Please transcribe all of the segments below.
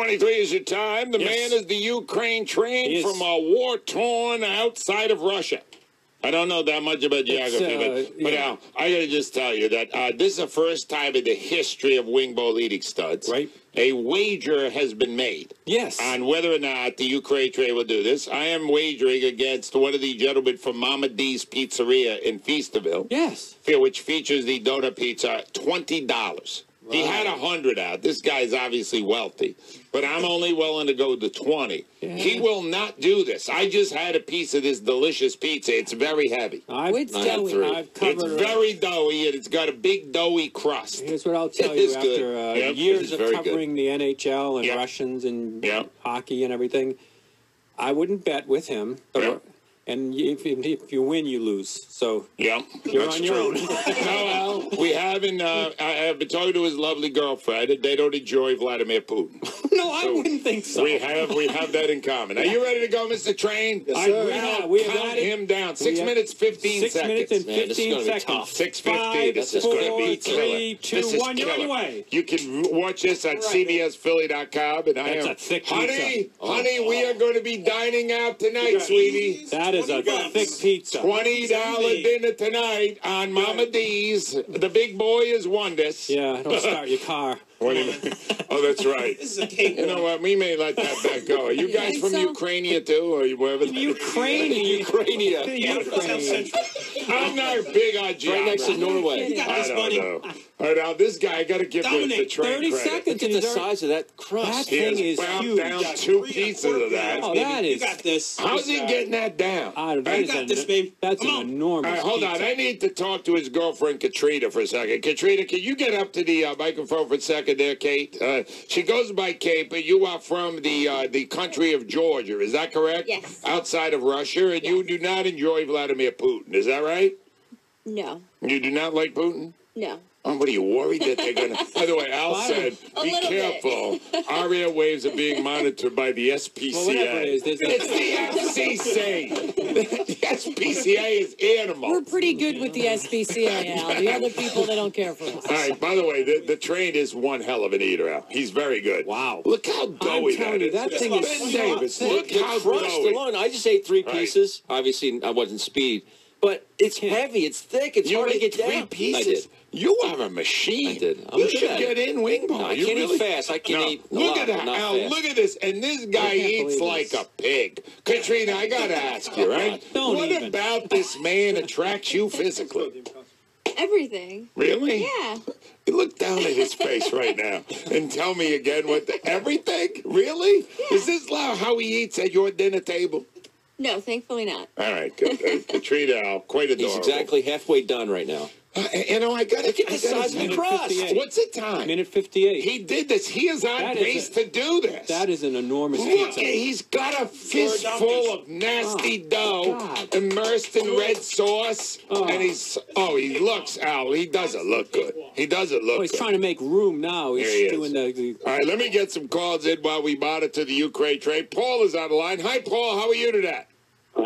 723 is your time. The Yes. man is the Ukraine train He is. from a war-torn outside of Russia. I don't know that much about geography, uh, but, but yeah. Al, I got to just tell you that uh, this is the first time in the history of wing bowl eating studs. Right. A wager has been made Yes. on whether or not the Ukraine train will do this. I am wagering against one of the gentlemen from Mama D's Pizzeria in Feasterville yes. which features the donut pizza, twenty dollars. He had a hundred out. This guy's obviously wealthy, but I'm only willing to go to twenty. Yeah. He will not do this. I just had a piece of this delicious pizza. It's very heavy. I've, Which I've, doughy? I've covered. It's very doughy and it's got a big doughy crust. Here's what I'll tell It you is good. after uh, Yep, years of very good. covering the NHL and Yep. Russians and Yep. hockey and everything. I wouldn't bet with him. Yep. And if, if you win, you lose. So Yeah, You're that's on your true. own. no, Al, we haven't. Uh, I have been talking to his lovely girlfriend, they don't enjoy Vladimir Putin. no, I wouldn't think so. We have we have that in common. Are you ready to go, Mr. Train? Yes, sir. We Al, have- we count him down. Six minutes, fifteen Six seconds. Six minutes and Man, 15 gonna seconds. Six. Five, This is going to be three, two, this is one, you're on your way. You can watch this on CBSPhilly.com, and I am honey, pizza. honey. We are going to be dining out tonight, sweetie. That is a thick pizza. Twenty dollar dinner tonight on Mama D's. The big boy is won this. Yeah, don't start your car. What do? Oh, that's right. This is a cake. You know what? We may let that back go. Are you You guys from so? Ukraine too, or wherever? Ukraine. Ukraine. Ukraine. I'm not big on geography. Right next to Norway. I this, don't buddy. know. All right, now this guy, I got to give the, the Dominic, train 30 credit. seconds. Look at the He's size of that crust. That thing is bound huge. down two three or pieces of that. Oh, baby. that You got this. How's he getting that down? I don't know. I That is got an- this, babe. That's Come an enormous All right, hold on. I need to talk to his girlfriend Katrina for a second. Katrina, can you get up to the uh, microphone for a second there, Kate? Uh, she goes by Kate, but you are from the uh, the country of Georgia. Is that correct? Yes. Outside of Russia, and you do not enjoy Vladimir Putin. Is that right? No, You do not like Putin. no. Oh, what are you worried that they're going to? By the way, Al Well, said, "Be careful. Our airwaves are being monitored by the SPCA." Well, whatever it is, there's it's the FCC. the SPCA is animal. We're pretty good with the SPCA, Al. The other people, they don't care for us. All right. By the way, the, the train is one hell of an eater. Al. He's very good. Wow. Look how doughy telling that you, is. that thing is Ben so Davis. thick. Look the how crust doughy. alone. I just ate three Right. pieces. Obviously, I wasn't speed, but it's heavy. It's thick. It's You hard to ate get three down. pieces. You are a machine. I did. I'm you good should at get in wing bowl. No, I You can't eat fast. I can No. eat a Look lot, at that, not Al. fast. Look at this, and this guy eats like this. a pig. Katrina, I gotta ask you, right? Don't what even. about this man attracts you physically? Everything. Really? Yeah. You look down at his face right now and tell me again what the, everything? Really? Is this how how he eats at your dinner table? No, thankfully not. All right, good. Uh, Katrina, Al, quite adorable. He's exactly halfway done right now. Uh, you know, I got to Look at the size of crust. What's the time? Minute 58. He did this. He is on That is pace a- to do this. that is an enormous Look, pizza. he's got a fistful of nasty dough God. immersed in red sauce, Oh. and he's oh, he looks Al. He doesn't look good. He doesn't look Oh, he's good. trying to make room now. He's he doing the, the All right, let me get some calls in while we monitor the Ukraine train. Paul is on the line. Hi, Paul. How are you today?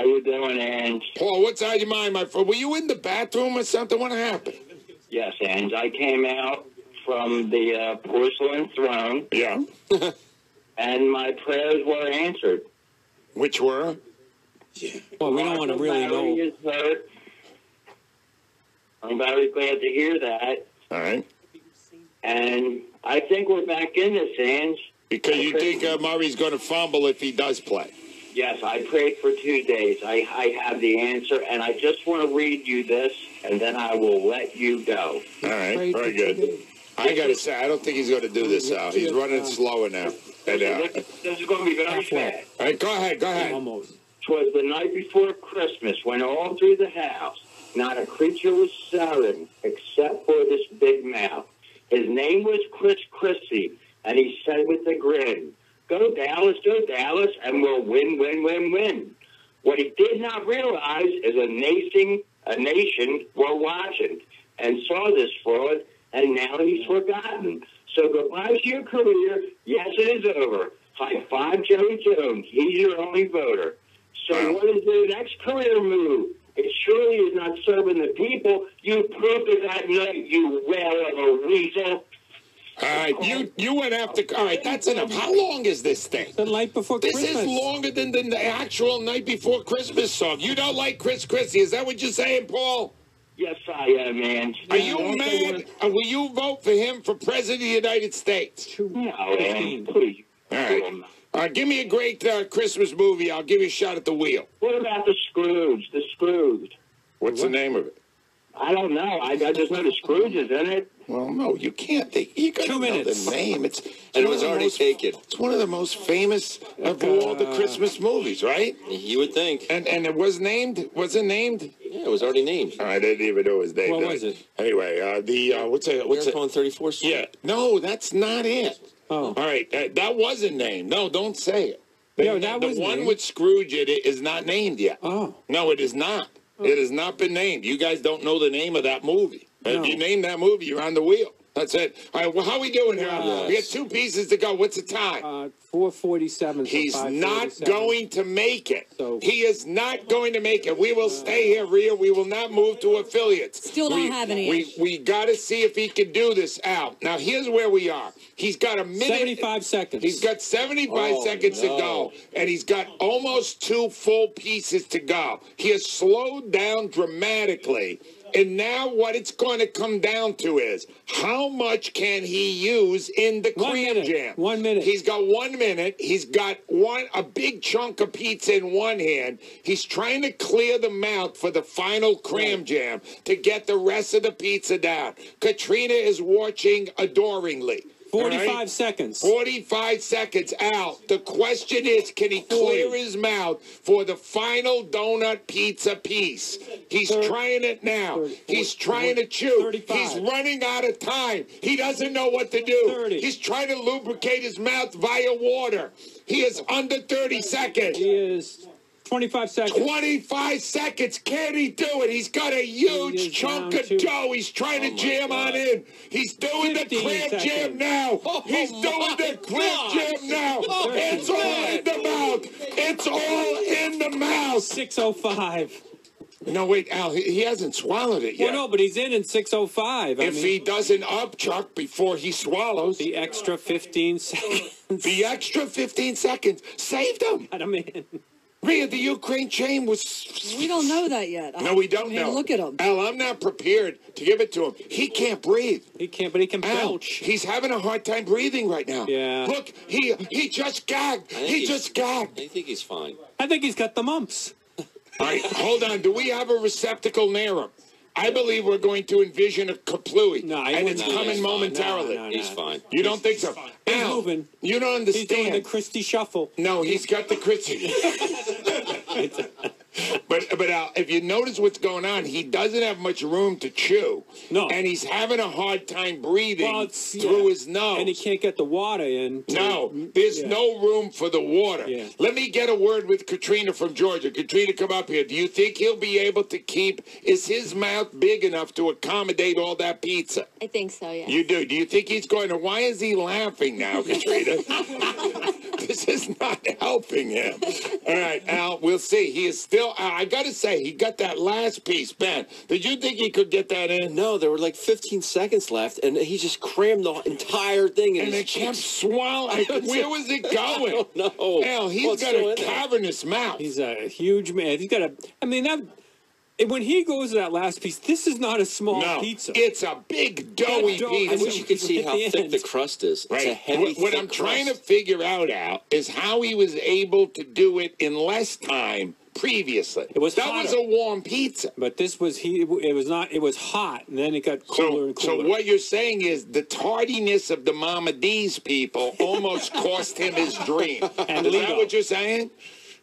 How you doing, Ange? Paul, what's on your mind, my friend? Were you in the bathroom or something? What happened? Yes, Ange. I came out from the uh, porcelain throne, Yeah. and my prayers were answered. Which were? Yeah. Well, we don't want to really Barry know. is hurt. I'm very glad to hear that, All right. and I think we're back in this, Ange. Because you think uh, Murray's going to fumble if he does play. Yes, I prayed for two days. I, I have the answer, and I just want to read you this, and then I will let you go. All right. Very good. I got to say, I don't think he's going to do this, Al. He's running slower now. And, uh, This, this is going to be very Halfway. fast. all right, go ahead. Go ahead. Almost. Twas the night before Christmas when all through the house not a creature was stirring except for this big mouth. His name was Chris Christie, and he said with a grin, Go Dallas, go Dallas, and we'll win, win, win, win. What he did not realize is a nation, a nation were watching and saw this fraud, and now he's forgotten. So goodbye to your career. Yes, it is over. High five, Jerry Jones. He's your only voter. So what is the next career move? It surely is not serving the people. You proved it that night, you whale of a weasel. All right, you you went after. All right, that's enough. How long is this thing? The night before Christmas. This Christmas. is longer than, than the actual night before Christmas song. You don't like Chris Christie? Is that what you're saying, Paul? Yes, I am, man. Are you mad? Uh, will you vote for him for president of the United States? No, man. Please. All right. Uh, give me a great uh, Christmas movie. I'll give you a shot at the wheel. What about the Scrooge? The Scrooge. What's the name of it? I don't know. I, I just know the Scrooge is in it. Well, no, you can't. Think, you got to know the name. It's, it's And it one was of the already most- taken. It's one of the most famous of all the uh, Christmas movies, right? You would think. And and it was named. Was it named? Yeah, it was already named. I didn't even know it was named. What was it? Anyway, uh, the uh, what's it? What's it? Miracle on 34th Street. Yeah, no, that's not it. Oh. All right, uh, that wasn't named. No, don't say it. The, Yeah, that the was one named. with Scrooge in it is not named yet. Oh. No, it is not. It has not been named. You guys don't know the name of that movie. No. If you name that movie, you're on the wheel. That's it. All right, well, how are we doing here? Yes. We got two pieces to go. What's the time? Uh, 447. He's not going to make it. So- he is not going to make it. We will stay here, Rhea. We will not move to affiliates. Still don't we, have any We we got to see if he can do this out. Now here's where we are. He's got a minute. 75 seconds. He's got 75 Oh, seconds to go, and he's got almost two full pieces to go. He has slowed down dramatically. And now, what it's going to come down to is how much can he use in the One minute. jam? One minute. He's got one minute. He's got one a big chunk of pizza in one hand. He's trying to clear the mouth for the final cram jam to get the rest of the pizza down. Katrina is watching adoringly. All 45 right? seconds. 45 seconds out. The question is can he clear his mouth for the final donut pizza piece? He's Thirty. trying it now. Thirty. He's trying to chew. 35. He's running out of time. He doesn't know what to do. Thirty. He's trying to lubricate his mouth via water. He is under 30 seconds. He is 25 seconds. 25 seconds. Can he do it? He's got a huge chunk of to- dough. He's trying to oh, my jam on God. in. He's doing the 15 clam jam now. Oh, He's doing the clam God. jam now. Oh, it's all in the mouth. It's all in the mouth. 605. No, wait, Al, he, he hasn't swallowed it yet. Well, no, but he's in in 605. I if mean, he doesn't upchuck before he swallows, the extra 15 seconds. the extra 15 seconds saved him. Got him in. Rhea, the Ukraine train was We don't know that yet. No, we don't Hey, know. Look at him. Al, I'm not prepared to give it to him. He can't breathe. He can't, but he can Al, belch. he's having a hard time breathing right now. Yeah. Look, he he just gagged. He just gagged. I think he's fine. I think he's got the mumps. All right, hold on. Do we have a receptacle near him? I believe we're going to envision a kaplooey, No, I and wouldn't it's do coming that. momentarily. No, no, He's fine. You don't think so? He's Al, moving. You don't understand. He's doing the Christie shuffle. No, he's got the Christie. but but Al, if you notice what's going on, he doesn't have much room to chew. No. and he's having a hard time breathing Well, through yeah. his nose. And he can't get the water in. No, there's Yeah. no room for the water. Yeah. Let me get a word with Katrina from Georgia. Katrina, come up here. Do you think he'll be able to keep? Is his mouth big enough to accommodate all that pizza? I think so, yeah. You do. Do you think he's going to? Why is he laughing now, Katrina? this is not helping him. All right, Al. We'll see. He is still. I got to say, he got that last piece. Ben, did you think he could get that in? No, there were like 15 seconds left, and he just crammed the entire thing in And his it kept swallowing. Where was it going? know. Al, he's Well, got a in there. cavernous mouth. He's a huge man. He's got a. I mean, that. When he goes to that last piece, this is not a small no, pizza. it's a big doughy dough- piece. I wish you could see how thick end. the crust is. It's a Right. heavy, What, what thick I'm trying to figure out, Al, is how he was able to do it in less time previously. It was that was a warm pizza. but this was he. It was not. It was hot, and then it got cooler So, and cooler. so what you're saying is the tardiness of the Mama D's people almost cost him his dream. And is that what you're saying?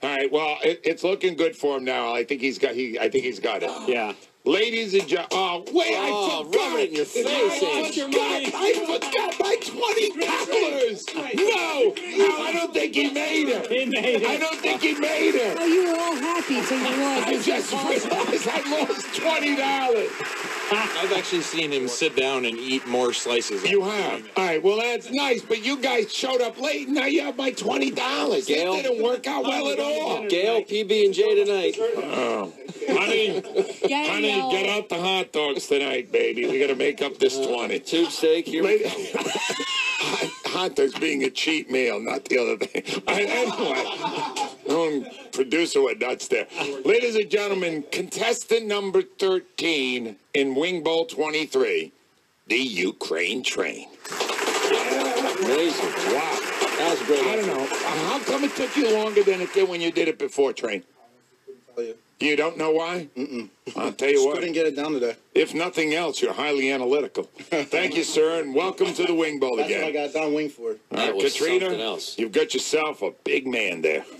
All right. Well, it, it's looking good for him now. I think he's got. He. I think he's got it. Yeah. Ladies and gentlemen, oh wait, Oh, I forgot. rub it in your face, I forgot. I forgot my twenty dollars. No, no, I don't think he made it. He made it. I don't think he made it. Oh, you were happy till you realized I it just realized I lost twenty dollars. I've actually seen him sit down and eat more slices. You have. All right. Well, that's nice, but you guys showed up late. And now you have my twenty dollars. That Gail? didn't work out well at all. Gail, PB and J tonight. Oh. Honey, Yeah, honey, get out the hot dogs tonight, baby. We got to make up this uh, twenty. Tube steak here. we hot, hot dogs being a cheap meal, not the other thing. I, anyway, um, producer went nuts there. Ladies and gentlemen, contestant number 13 in Wing Bowl 23, the Ukraine train. Amazing. Wow. That was great. I don't know. How come it took you longer than it did when you did it before, train? you. You don't know why? Mm-mm. I'll tell you Just what. couldn't get it down today. If nothing else, you're highly analytical. Thank you, sir, and welcome to the Wing Bowl That's what I got Don Wing for. All That right, was Katrina, else. you've got yourself a big man there.